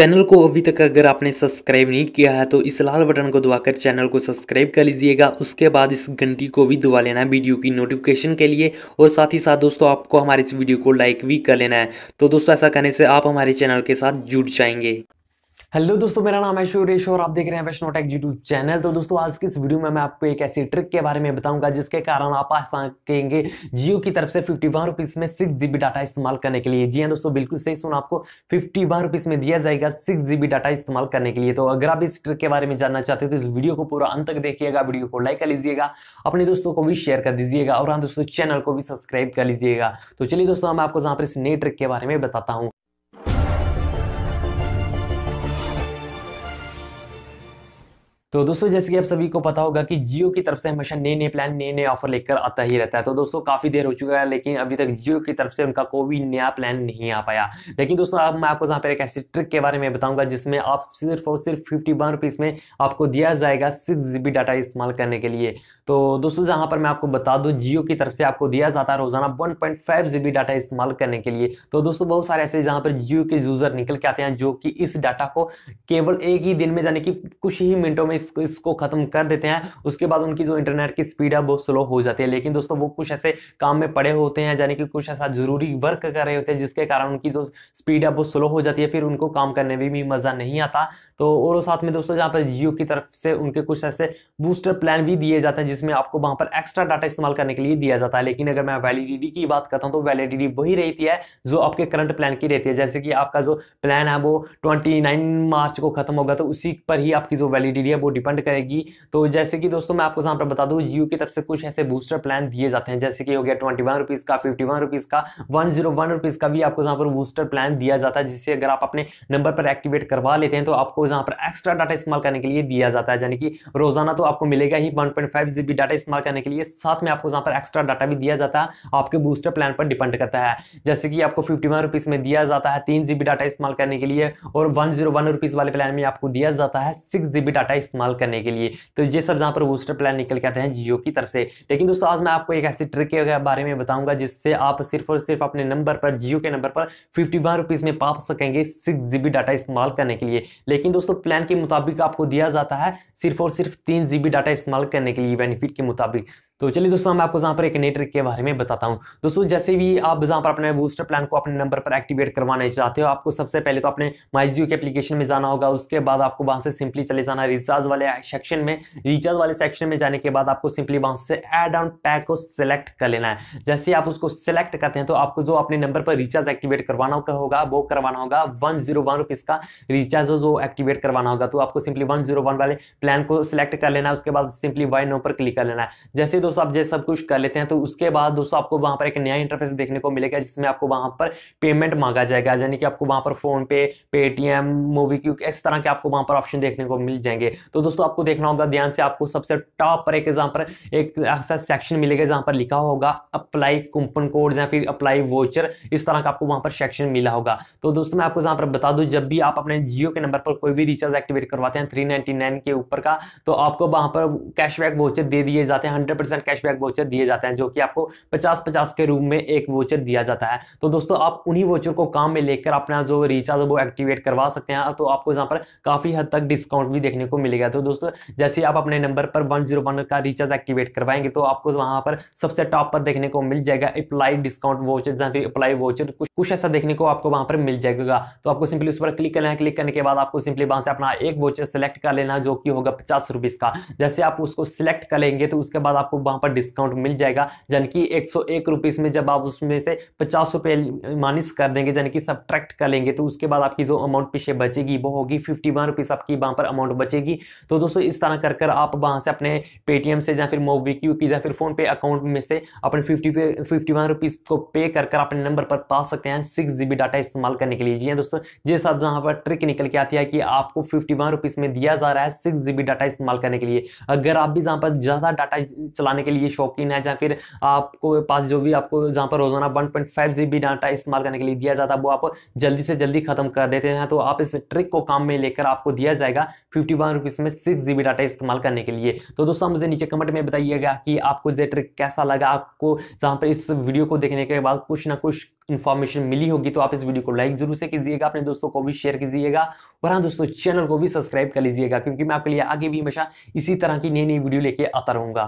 Channel को अभी तक अगर आपने सब्सक्राइब नहीं किया है तो इस लाल बटन को दबाकर चैनल को सब्सक्राइब कर लीजिएगा। उसके बाद इस घंटी को भी दबा लेना है वीडियो की नोटिफिकेशन के लिए। और साथ ही साथ दोस्तों, आपको हमारे इस वीडियो को लाइक भी कर लेना है। तो दोस्तों, ऐसा करने से आप हमारे चैनल के साथ जुड़ जाएँगे। हेलो दोस्तों, मेरा नाम है शोरेश और आप देख रहे हैं वैष्णो टेक यूट्यूब चैनल तो दोस्तों, आज की इस वीडियो में मैं आपको एक ऐसी ट्रिक के बारे में बताऊँगा, जिसके कारण आप आ सकेंगे जियो की तरफ़ से फिफ्टी वन रुपीज़ में सिक्स जीबी डाटा इस्तेमाल करने के लिए। जी हाँ दोस्तों, बिल्कुल सही सुना आपको। फिफ्टी वन रुपीज़ में दिया जाएगा सिक्स जीबी डाटा इस्तेमाल करने के लिए। तो अगर आप इस ट्रिक के बारे में जानना चाहते हो तो इस वीडियो को पूरा अंत तक देखिएगा वीडियो को लाइक कर लीजिएगा, अपने दोस्तों को भी शेयर कर दीजिएगा, और हाँ दोस्तों चैनल को भी सब्सक्राइब कर लीजिएगा। तो चलिए दोस्तों मैं आपको जहाँ पर इस नई ट्रिक के बारे में बताता हूँ। तो दोस्तों, जैसे कि आप सभी को पता होगा कि जियो की तरफ़ से हमेशा नए नए प्लान नए नए ऑफ़र लेकर आता ही रहता है। तो दोस्तों, काफ़ी देर हो चुका है, लेकिन अभी तक जियो की तरफ़ से उनका कोई भी नया प्लान नहीं आ पाया। लेकिन दोस्तों, अब मैं आपको यहाँ पर एक ऐसी ट्रिक के बारे में बताऊँगा, जिसमें आप सिर्फ़ और सिर्फ़ फिफ्टी वन रुपीज़ में आपको दिया जाएगा सिक्स जीबी डाटा इस्तेमाल करने के लिए। तो दोस्तों, जहाँ पर मैं आपको बता दूँ, जियो की तरफ़ से आपको दिया जाता है रोज़ाना वन पॉइंट फाइव डाटा इस्तेमाल करने के लिए। तो दोस्तों, बहुत सारे ऐसे जहाँ पर जियो के यूज़र निकल के आते हैं, जो कि इस डाटा को केवल एक ही दिन में, यानी कि कुछ ही मिनटों में इसको इसको खत्म कर देते हैं। उसके बाद उनकी जो इंटरनेट की स्पीड है, वो स्लो हो जाती है। लेकिन दोस्तों, वो कुछ ऐसे काम में पड़े होते हैं, यानी कि कुछ ऐसा ज़रूरी वर्क कर रहे होते हैं, जिसके कारण उनकी जो स्पीड है, वो स्लो हो जाती है। फिर उनको काम करने में भी मज़ा नहीं आता। तो और साथ में दोस्तों, जहाँ पर जियो की तरफ़ से उनके कुछ ऐसे बूस्टर प्लान भी दिए जाते हैं, जिसमें आपको वहाँ पर एक्स्ट्रा डाटा इस्तेमाल करने के लिए दिया जाता है। लेकिन अगर मैं वैलिडिटी की बात करता हूँ तो वैलिडिटी वही रहती है, जो आपके करंट प्लान की रहती है। जैसे कि आपका जो प्लान है, वो 29 मार्च को खत्म होगा तो उसी पर ही आपकी जो वैलिडिटी है, वो डिपेंड करेगी। तो जैसे कि दोस्तों, मैं आपको यहाँ पर बता दूँ जियो की तरफ़ से कुछ ऐसे बूस्टर प्लान दिए जाते हैं। जैसे कि हो गया ट्वेंटी वन रुपीज़ का फिफ्टी वन रुपीज़ का वन ज़ीरो वन रुपीज़ का भी आपको यहाँ पर बूस्टर प्लान दिया जाता है, जिससे अगर आप अपने नंबर पर एक्टिवेट करवा लेते हैं तो आपको यहाँ पर एक्स्ट्रा डाटा इस्तेमाल करने के लिए दिया जाता है। यानी कि रोज़ाना तो आपको मिलेगा ही वन पॉइंट डाटा इस्तेमाल करने के लिए, साथ में आपको यहाँ पर एक्स्ट्रा डाटा भी दिया जाता है, आपके बूस्टर प्लान पर डिपेंड करता है। जैसे कि आपको फिफ्टी वन में दिया जाता है, तीन डाटा इस्तेमाल करने के लिए, और वन ज़ीरो वन वाले प्लान में आपको दिया जाता है सिक्स जीबी डाटा इस्तेमाल करने के लिए। तो ये सब जहाँ पर बूस्टर प्लान निकल के आते हैं जियो की तरफ़ से। लेकिन दोस्तों, आज मैं आपको एक ऐसी ट्रिक के बारे में बताऊँगा जिससे आप सिर्फ़ और सिर्फ़ अपने नंबर पर, जियो के नंबर पर फिफ्टी वन रुपीज़ में पा सकेंगे सिक्स जीबी डाटा इस्तेमाल करने के लिए। लेकिन दोस्तों प्लान के मुताबिक आपको दिया जाता है सिर्फ़ और सिर्फ़ तीन जीबी डाटा इस्तेमाल करने के लिए बेनिफिट के मुताबिक। तो चलिए दोस्तों, मैं आपको जहाँ पर एक नई ट्रिक के बारे में बताता हूँ। दोस्तों, जैसे भी आप जहाँ पर अपने बूस्टर प्लान को अपने नंबर पर एक्टिवेट करवाना चाहते हो, आपको सबसे पहले तो अपने माई माइजियो के एप्लीकेशन में जाना होगा। उसके बाद आपको वहाँ से सिंपली चले जाना रिचार्ज वाले सेक्शन में। रिचार्ज वाले सेक्शन में जाने के बाद आपको सिंपली वहाँ से एड ऑन पैक को सिलेक्ट कर लेना है। जैसे आप उसको सिलेक्ट करते हैं तो आपको जो अपने नंबर पर रिचार्ज एक्टिवेट करवाना होगा वो करवाना होगा। वन ज़ीरो वन रुपीज़ का रिचार्ज जो एक्टिवेट करवाना होगा। तो आपको सिंपली वन ज़ीरो वन वाले प्लान को सिलेक्ट कर लेना है। उसके बाद सिंपली वाई नो पर क्लिक कर लेना है। जैसे दोस्तों, आप जैसे सब कुछ कर लेते हैं तो उसके बाद दोस्तों आपको वहाँ पर एक नया इंटरफेस देखने को मिलेगा, जिसमें आपको वहाँ पर पेमेंट मांगा जाएगा। यानी कि आपको वहाँ पर फ़ोन पे पेटीएम मूवी क्यूक इस तरह के आपको वहाँ पर ऑप्शन देखने को मिल जाएँगे। तो दोस्तों, आपको देखना होगा ध्यान से, आपको सबसे टॉप पर एक जहाँ पर एक ऐसा सेक्शन मिलेगा जहाँ पर लिखा होगा अप्लाई कूपन कोड या फिर अप्लाई वोचर इस तरह का आपको वहाँ पर सेक्शन मिला होगा। तो दोस्तों, मैं आपको जहाँ पर बता दूँ, जब भी आप अपने जियो के नंबर पर कोई भी रिचार्ज एक्टिवेट करवाते हैं थ्री के ऊपर का तो आपको वहाँ पर कैशबैक वोचर दे दिए जाते हैं हंड्रेड कैशबैक वोचर दिए जाते हैं, जो कि आपको पचास पचास के रूप में एक वोचर दिया जाता है। तो दोस्तों, आप उन्हीं वोचर को काम में लेकर अपना जो रिचार्ज वो एक्टिवेट करवा सकते हैं तो आपको यहाँ पर काफ़ी हद तक डिस्काउंट भी देखने को मिलेगा। तो दोस्तों, जैसे आप अपने नंबर पर वन का रिचार्ज एक्टिवेट करवाएँगे तो आपको वहाँ पर सबसे टॉप पर देखने को मिल जाएगा अप्लाई डिस्काउंट वोचर या फिर अप्लाई वोचर कुछ कुछ ऐसा देखने को आपको वहाँ पर मिल जाएगा। तो आपको सिंपली उस पर क्लिक करना है। क्लिक करने के बाद आपको सिंपली वहाँ से अपना एक वोचर सेलेक्ट कर लेना, जो कि होगा पचास रुपीज़ का। जैसे आप उसको सिलेक्ट कर लेंगे तो उसके बाद आपको वहाँ पर डिस्काउंट मिल जाएगा। यानी कि एक सौ एक में जब आप उसमें से पचास रुपए माइनस कर देंगे, यानी कि सब्ट्रैक्ट कर लेंगे तो उसके बाद आपकी जो अमाउंट पीछे बचेगी, वो होगी फिफ्टी वन रुपीज़ आपकी वहाँ पर अमाउंट बचेगी। तो दोस्तों, इस तरह कर कर आप वहाँ से अपने पेटीएम से या फिर मोबिक्यू या फिर फ़ोन पे अकाउंट में से अपने फिफ्टी वन रुपीज़ को पे कर कर अपने नंबर पर पा सकते हैं। सिक्स जीबी डाटा इस्तेमाल करने के लिए। जी हाँ दोस्तों, ये सब जहाँ पर ट्रिक निकल के आती है कि आपको फिफ्टी वन रुपीज़ में दिया जा रहा है सिक्स जीबी डाटा इस्तेमाल करने के लिए। अगर आप भी जहाँ पर ज़्यादा डाटा चलाने के लिए शौकीन है, या फिर आपको पास जो भी आपको जहाँ पर रोज़ाना one point five GB data इस्तेमाल करने के लिए दिया जाता है, वो आप जल्दी से जल्दी खत्म कर देते हैं। तो आप इस ट्रिक को काम में लेकर आपको दिया जाएगा फिफ्टी वन रुपीज़ में सिक्स जीबी डाटा इस्तेमाल करने के लिए। तो दोस्तों, मुझे नीचे कमेंट में बताइएगा कि आपको ये ट्रिक कैसा लगा। आपको जहाँ पर इस वीडियो को देखने के बाद कुछ ना कुछ इन्फॉर्मेशन मिली होगी तो आप इस वीडियो को लाइक ज़रूर से कीजिएगा, अपने दोस्तों को भी शेयर कीजिएगा, और हाँ दोस्तों चैनल को भी सब्सक्राइब कर लीजिएगा, क्योंकि मैं आपके लिए आगे भी हमेशा इसी तरह की नई नई वीडियो लेके आता रहूँगा।